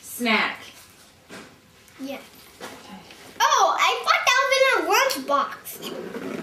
Snack. Yeah. Oh, I thought that was in a lunchbox.